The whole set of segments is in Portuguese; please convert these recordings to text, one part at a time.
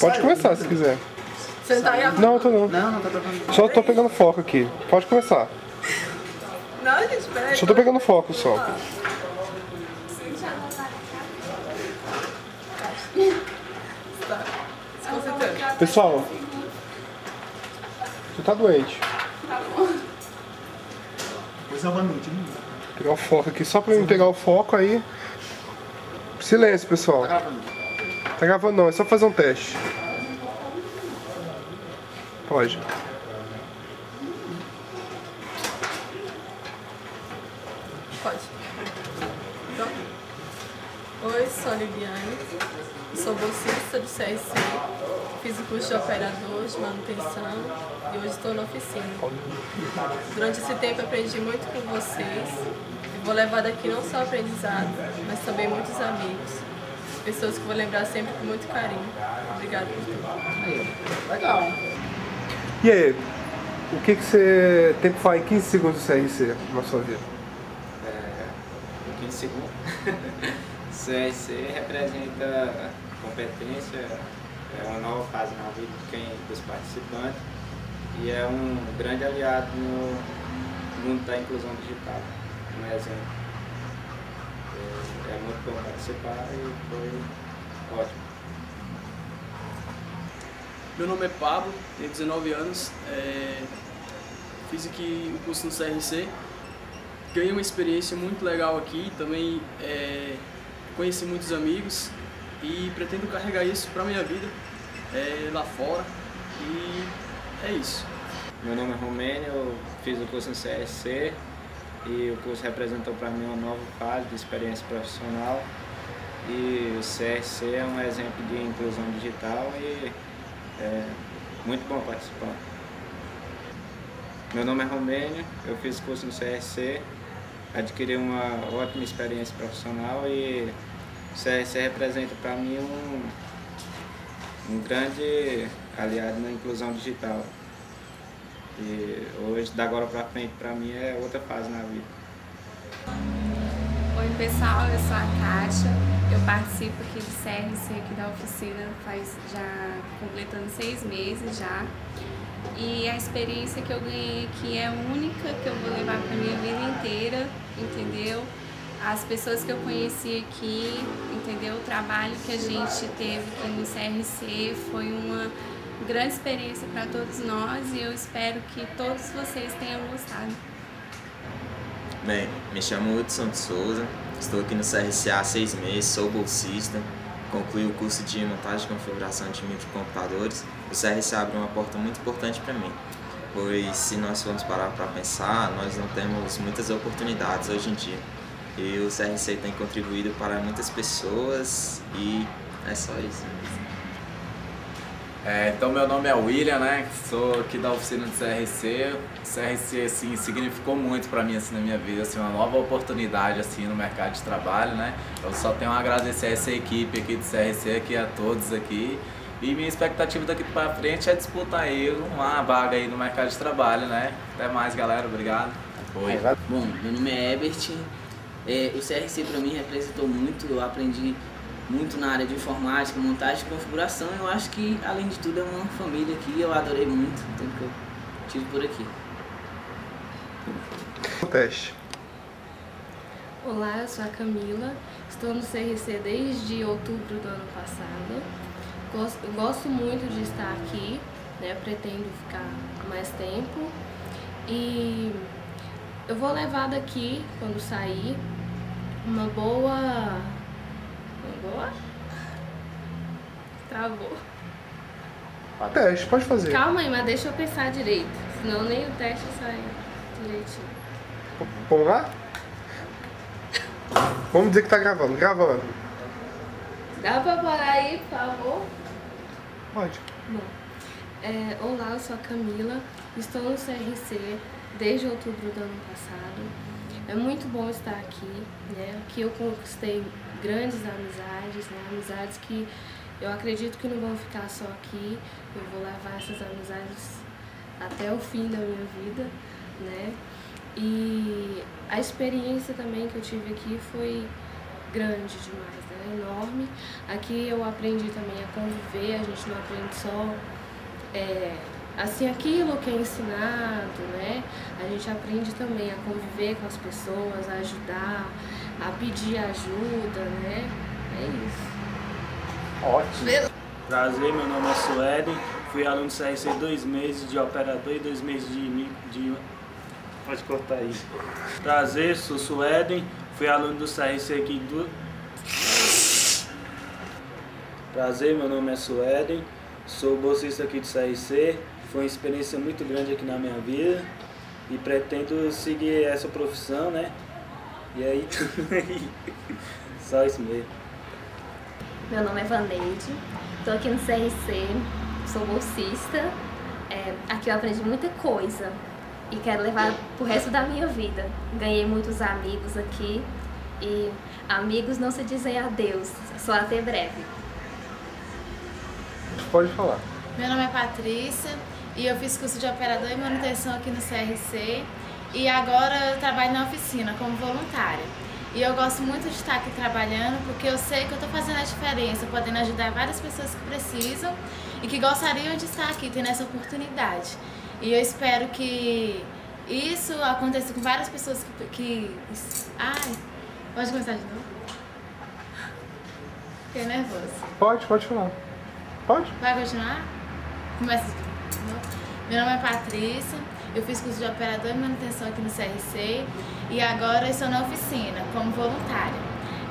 Pode começar se quiser. Você não tá gravando? Não, eu tô não. Não, não tá tocando. Só tô pegando foco aqui. Pode começar. Não, gente, peraí. Só tô pegando foco só. Tá. Concentrando. Pessoal, você tá doente. Depois é uma noite, né? Pegar o foco aqui só pra mim pegar o foco aí. Silêncio, pessoal. Tá gravando. Tá gravando não, é só fazer um teste. Pode. Pode. Então. Oi, sou. Sou bolsista do CSC. Fiz o curso de operador de manutenção e hoje estou na oficina. Durante esse tempo aprendi muito com vocês e vou levar daqui não só aprendizado, mas também muitos amigos. Pessoas que vou lembrar sempre com muito carinho. Obrigada por tudo. Legal. E aí, o que, que você tem pra falar em 15 segundos do CRC na sua vida? É, em 15 segundos. CRC representa competência, é uma nova fase na vida de quem, dos participantes e é um grande aliado no mundo da inclusão digital. Um exemplo. É, muito bom participar e foi ótimo. Meu nome é Pablo, tenho 19 anos, é, fiz aqui o curso no CRC, ganhei uma experiência muito legal aqui, também é, conheci muitos amigos e pretendo carregar isso para minha vida é, lá fora e é isso. Meu nome é Romênio, eu fiz o curso no CSC e o curso representou para mim uma nova fase de experiência profissional e o CSC é um exemplo de inclusão digital e é muito bom participar. Meu nome é Romênio, eu fiz curso no CSC, adquiri uma ótima experiência profissional e o CSC representa para mim um, um grande aliado na inclusão digital. E hoje, da agora para frente, para mim é outra fase na vida. Oi pessoal, eu sou a Kátia, eu participo aqui do CRC aqui da oficina faz já completando seis meses já. E a experiência que eu ganhei aqui é única, que eu vou levar para minha vida inteira, entendeu? As pessoas que eu conheci aqui, entendeu? O trabalho que a gente teve aqui no CRC foi uma grande experiência para todos nós e eu espero que todos vocês tenham gostado. Bem, me chamo Hudson de Souza, estou aqui no CRCA há seis meses, sou bolsista, concluí o curso de montagem e configuração de microcomputadores. O CRCA abriu uma porta muito importante para mim, pois se nós formos parar para pensar, nós não temos muitas oportunidades hoje em dia. E o CRC tem contribuído para muitas pessoas e é só isso. É, então meu nome é William, né? Sou aqui da oficina do CRC. CRC assim significou muito para mim assim na minha vida, assim uma nova oportunidade assim no mercado de trabalho, né? Eu só tenho a agradecer a essa equipe aqui do CRC aqui a todos aqui. E minha expectativa daqui para frente é disputar aí uma vaga aí no mercado de trabalho, né? Até mais, galera. Obrigado. Oi. Bom, meu nome é Ebert. É, o CRC para mim representou muito, eu aprendi muito na área de informática, montagem e configuração. Eu acho que, além de tudo, é uma família aqui. Eu adorei muito o tempo que eu tive por aqui. O teste. Olá, eu sou a Camila, estou no CRC desde outubro do ano passado. Gosto, gosto muito de estar aqui, né? pretendo ficar mais tempo. E eu vou levar daqui, quando sair, uma boa Boa. Travou. Teste, pode fazer. Calma aí, mas deixa eu pensar direito. Senão nem o teste sai direitinho. Vamos lá? Vamos dizer que tá gravando. Gravando. Dá pra parar aí, por favor? Pode. Bom, é, olá, eu sou a Camila. Estou no CRC desde outubro do ano passado. É muito bom estar aqui, né? Aqui eu conquistei grandes amizades, né? Amizades que eu acredito que não vão ficar só aqui. Eu vou levar essas amizades até o fim da minha vida, né? E a experiência também que eu tive aqui foi grande demais, né? enorme. Aqui eu aprendi também a conviver, a gente não aprende só é, assim aquilo que é ensinado, né? A gente aprende também a conviver com as pessoas, a ajudar, a pedir ajuda, né? É isso. Ótimo. Prazer, meu nome é Sueden, fui aluno do CRC dois meses de operador e dois meses de, de... Pode cortar aí. Prazer, sou Sueden, fui aluno do CRC aqui do... Prazer, meu nome é Sueden, sou bolsista aqui do CRC, foi uma experiência muito grande aqui na minha vida e pretendo seguir essa profissão, né? E aí, só isso mesmo. Meu nome é Vaneide, estou aqui no CRC, sou bolsista. É, aqui eu aprendi muita coisa e quero levar pro resto da minha vida. Ganhei muitos amigos aqui e amigos não se dizem adeus, só até breve. Pode falar. Meu nome é Patrícia e eu fiz curso de operador e manutenção aqui no CRC e agora eu trabalho na oficina como voluntária. E eu gosto muito de estar aqui trabalhando porque eu sei que eu estou fazendo a diferença, podendo ajudar várias pessoas que precisam e que gostariam de estar aqui, tendo essa oportunidade. E eu espero que isso aconteça com várias pessoas que. que... Ai, pode começar de novo? Fiquei nervosa. Pode, pode falar. Pode? Vai continuar? Começa de. Meu nome é Patrícia, eu fiz curso de operador e manutenção aqui no CRC e agora estou na oficina como voluntária,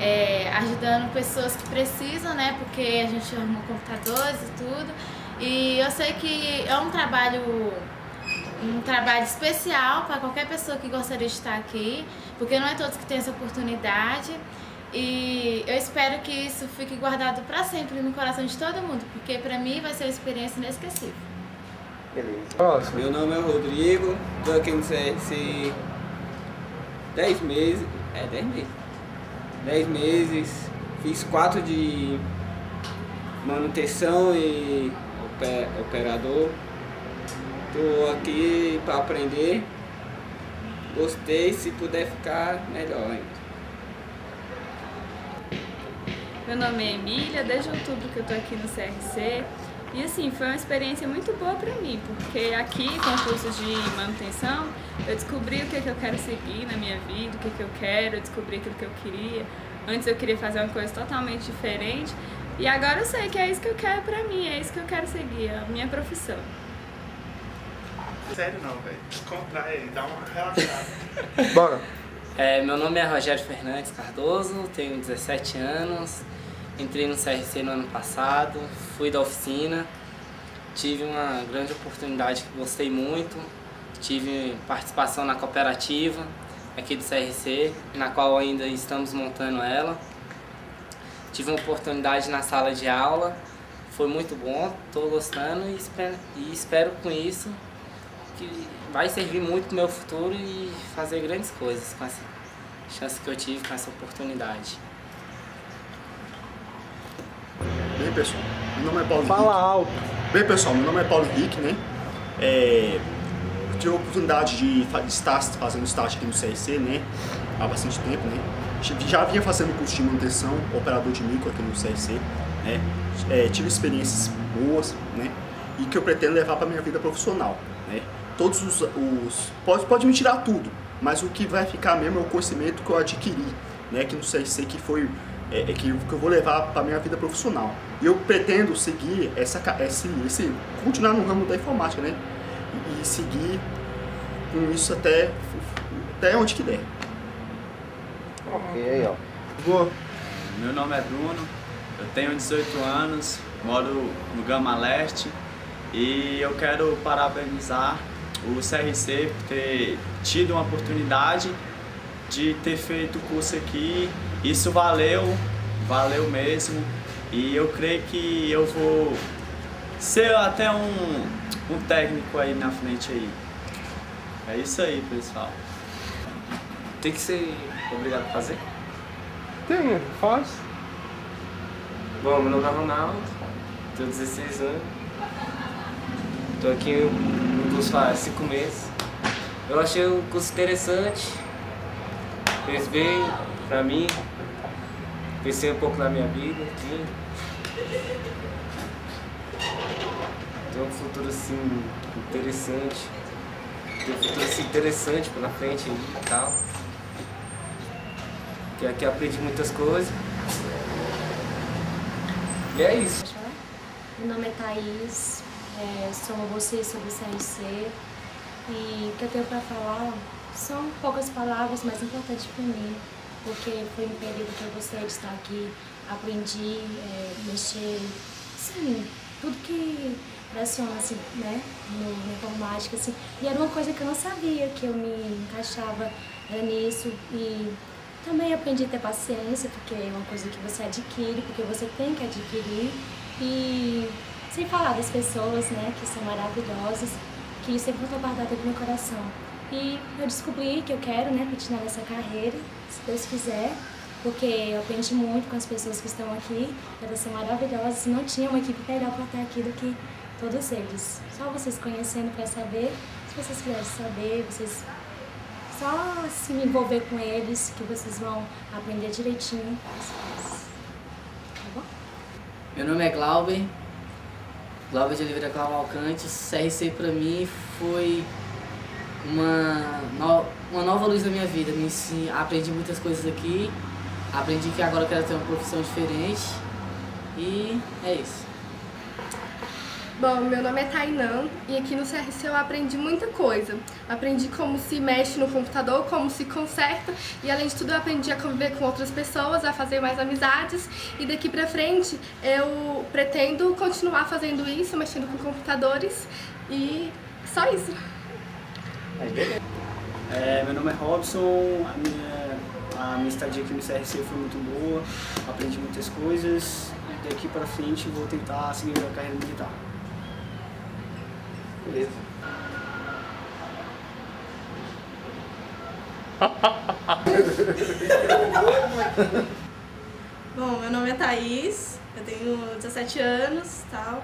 é, ajudando pessoas que precisam, né? Porque a gente arruma computadores e tudo. E eu sei que é um trabalho um trabalho especial para qualquer pessoa que gostaria de estar aqui, porque não é todos que têm essa oportunidade. E eu espero que isso fique guardado para sempre no coração de todo mundo, porque para mim vai ser uma experiência inesquecível. Próximo. Meu nome é Rodrigo, estou aqui no CRC 10 meses. É, 10 meses. 10 meses, fiz 4 de manutenção e ope- operador. Estou aqui para aprender. Gostei, se puder ficar melhor ainda. Meu nome é Emília, desde outubro que eu tô aqui no CRC. E assim, foi uma experiência muito boa para mim, porque aqui com o curso de manutenção, eu descobri o que, que eu quero seguir na minha vida, o que, que eu quero, eu descobri aquilo que eu queria. Antes eu queria fazer uma coisa totalmente diferente, e agora eu sei que é isso que eu quero para mim, é isso que eu quero seguir, é a minha profissão. Sério não, velho. Contrai, dá uma relaxada. Bora. É, meu nome é Rogério Fernandes Cardoso, tenho 17 anos, entrei no CRC no ano passado, fui da oficina, tive uma grande oportunidade que gostei muito, tive participação na cooperativa aqui do CRC, na qual ainda estamos montando ela. Tive uma oportunidade na sala de aula, foi muito bom, estou gostando e espero, e espero com isso que vai servir muito para o meu futuro e fazer grandes coisas com essa chance que eu tive, com essa oportunidade. Bem, pessoal, meu nome é Paulo Fala Henrique. alto. Bem, pessoal, meu nome é Paulo Henrique, né? É, tive a oportunidade de estar fazendo estágio aqui no CRC, né? Há bastante tempo, né? Já vinha fazendo curso de manutenção, operador de micro aqui no CRC, né? É, tive experiências boas, né? E que eu pretendo levar para minha vida profissional, né? Todos os... os pode, pode me tirar tudo, mas o que vai ficar mesmo é o conhecimento que eu adquiri, né? Aqui no CRC, que foi é, é que, que eu vou levar para minha vida profissional. E eu pretendo seguir essa, esse, esse, continuar no ramo da informática, né? E, e seguir com isso até, até onde que der. Ok, aí, ó. Boa. Meu nome é Bruno, eu tenho 18 anos, moro no Gama Leste e eu quero parabenizar o CRC por ter tido uma oportunidade de ter feito o curso aqui. Isso valeu, valeu mesmo e eu creio que eu vou ser até um, um técnico aí na frente aí. É isso aí, pessoal. Tem que ser obrigado a fazer? Tem, faz. Bom, meu nome é Ronaldo, tenho 16 anos. Estou aqui no curso faz 5 meses. Eu achei o curso interessante, fez bem pra mim. pensei um pouco na minha vida, enfim. Tem um futuro assim interessante. Tem um futuro assim, interessante pela frente aí e tal. Que aqui eu aprendi muitas coisas. E é isso. Meu nome é Thaís, é, sou bolsista do CRC e o que eu tenho para falar são poucas palavras, mas importantes para mim, porque foi um período que eu gostei de estar aqui, aprendi, é, mexer, sim, tudo que pressiona assim, né, no, na informática, assim, e era uma coisa que eu não sabia, que eu me encaixava é, nisso e também aprendi a ter paciência, porque é uma coisa que você adquire, porque você tem que adquirir. E sem falar das pessoas, né, que são maravilhosas, que sempre vão guardadas no meu coração. E eu descobri que eu quero, né, continuar essa carreira, se Deus quiser, porque eu aprendi muito com as pessoas que estão aqui, elas são maravilhosas, não tinha uma equipe melhor para estar aqui do que todos eles. Só vocês conhecendo para saber, se vocês quiserem saber, vocês só se envolver com eles, que vocês vão aprender direitinho. Tá bom? Meu nome é Glauber, Glauber de Oliveira Cavalcante. CRC pra mim foi uma, no, uma nova luz na minha vida. Me ensin, aprendi muitas coisas aqui, aprendi que agora eu quero ter uma profissão diferente e é isso. Bom, meu nome é Tainã e aqui no CRC eu aprendi muita coisa. Aprendi como se mexe no computador, como se conserta e além de tudo eu aprendi a conviver com outras pessoas, a fazer mais amizades e daqui pra frente eu pretendo continuar fazendo isso, mexendo com computadores e só isso. É, meu nome é Robson, a minha, a minha estadia aqui no CRC foi muito boa, aprendi muitas coisas e daqui para frente vou tentar seguir a carreira militar. Beleza. Bom, meu nome é Thaís, eu tenho 17 anos tal.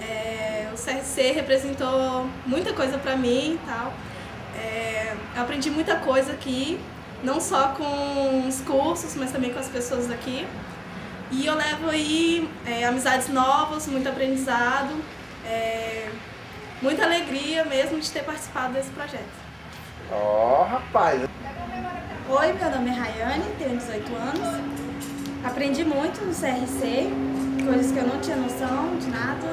É, o CRC representou muita coisa pra mim e tal. É, eu aprendi muita coisa aqui, não só com os cursos, mas também com as pessoas daqui. E eu levo aí é, amizades novas, muito aprendizado, é, muita alegria mesmo de ter participado desse projeto. Ó, rapaz. Oi, meu nome é Rayane, tenho 18 anos. Aprendi muito no CRC, coisas que eu não tinha noção de nada.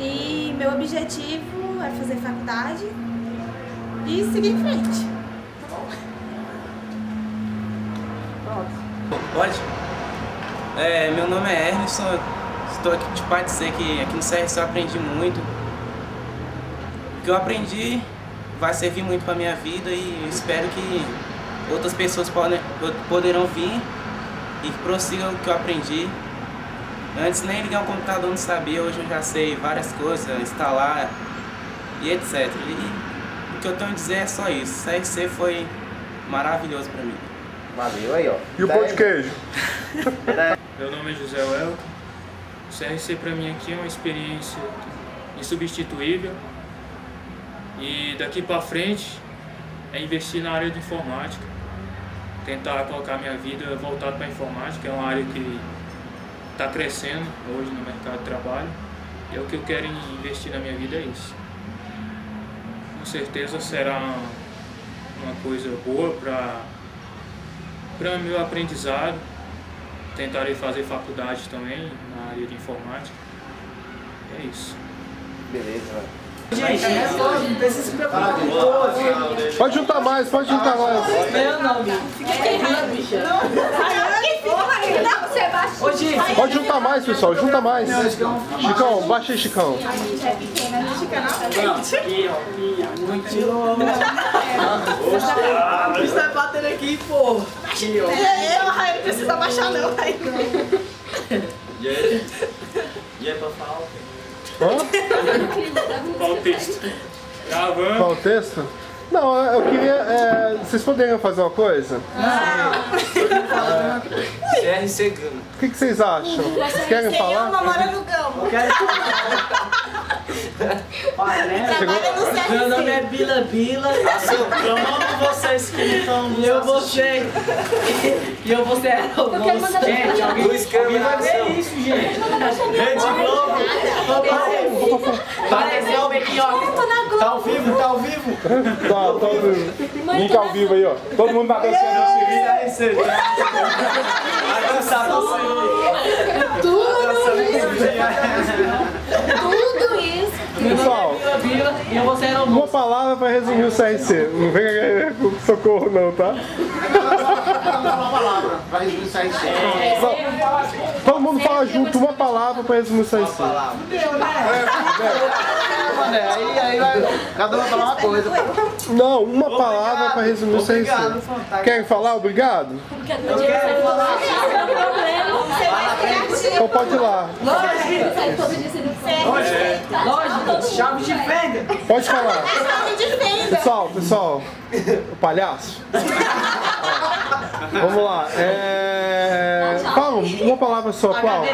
E meu objetivo é fazer faculdade e seguir em frente. Pode? É, meu nome é Erneson, estou aqui para dizer que aqui no CRC eu aprendi muito. O que eu aprendi vai servir muito para minha vida e espero que outras pessoas podem, poderão vir e que prossigam o que eu aprendi. Antes nem ligar um computador não sabia, hoje eu já sei várias coisas, instalar e etc. E que eu tenho a dizer é só isso. CRC foi maravilhoso para mim. Valeu aí, ó. E o pão de queijo? Meu nome é José Welton. O CRC para mim aqui é uma experiência insubstituível. E daqui para frente é investir na área de informática. Tentar colocar minha vida voltada para a informática, é uma área que está crescendo hoje no mercado de trabalho. E é o que eu quero investir na minha vida é isso. Com certeza será uma coisa boa para para meu aprendizado. Tentarei fazer faculdade também na área de informática. É isso. Beleza, velho. Gente, não precisa se preocupar com. Pode juntar mais, pode juntar mais. Não, não, bicha. Ô, gente. Pode juntar mais, pessoal, junta mais. Chicão, baixa aí, Chicão. A gente é pequena, né, Chicão? Aqui, ó. Mentiroso. Você tá batendo aqui, pô. Aqui, ó. Não, Raio, não precisa baixar não, Raio. E aí? E aí pra falar o quê? Hã? Qual o texto? Gravando. Qual o texto? Não, eu queria. é, vocês poderiam fazer uma coisa? CRC Gama. O que, que vocês acham? Vocês querem falar? Namora no Gama. Trabalha no CRC. Meu nome é Bila Bila. Eu amo vocês que estão E eu vou ser. E eu vou ser. Gente, alguém, alguém vai ver isso, gente. Rede Globo. Pareceu o aqui, ó. Tá ao vivo, tá ao vivo. Tá, tá ao vivo. Link ao vivo aí, ó. Todo mundo na dancinha do Siri. Vai dançar Tudo isso. Pessoal, eu uma palavra pra resumir o CRC. Não vem com socorro não, tá? Uma palavra, vai resumir aí. Não, todo mundo fala junto uma palavra pra resumir o CRC. Aí, aí vai, cada um vai falar uma coisa. Não, uma palavra pra resumir o CRC. Querem falar obrigado? Então pode ir lá. Lógico, chave de fenda. Pode falar. Pessoal, pessoal, o palhaço. Vamos lá. É... Uma palavra só, qual?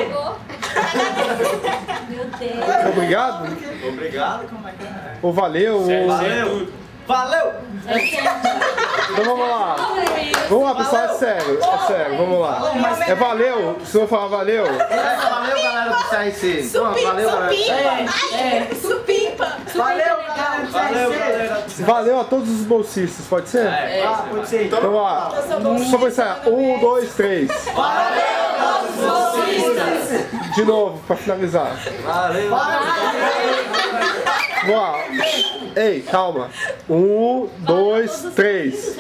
Obrigado? Obrigado, como é que é? Ou valeu? Ou... Valeu. Valeu. Então vamos lá. Vamos lá, pessoal, é sério. É sério, vamos lá. É valeu? Se eu falar valeu? Valeu, galera do CRC. Valeu, galera. É, Supimpa! Valeu, galera do Valeu, CRC. Valeu a todos os bolsistas, pode ser? Ah, pode ser. Então vamos lá. Só pra ensaiar. Um, dois, três. De novo, pra finalizar. Valeu. Lá. Ei, calma. Um, dois, três.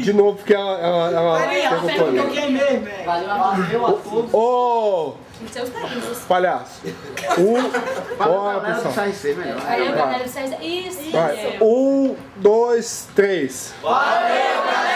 De novo, porque ela, ela, ela perguntou ali. velho. Valeu a todos. Ô, palhaço. Um, bora, Galera do pessoal. CRC, melhor. Valeu, galera. Isso. Vai. Um, dois, três. Valeu, galera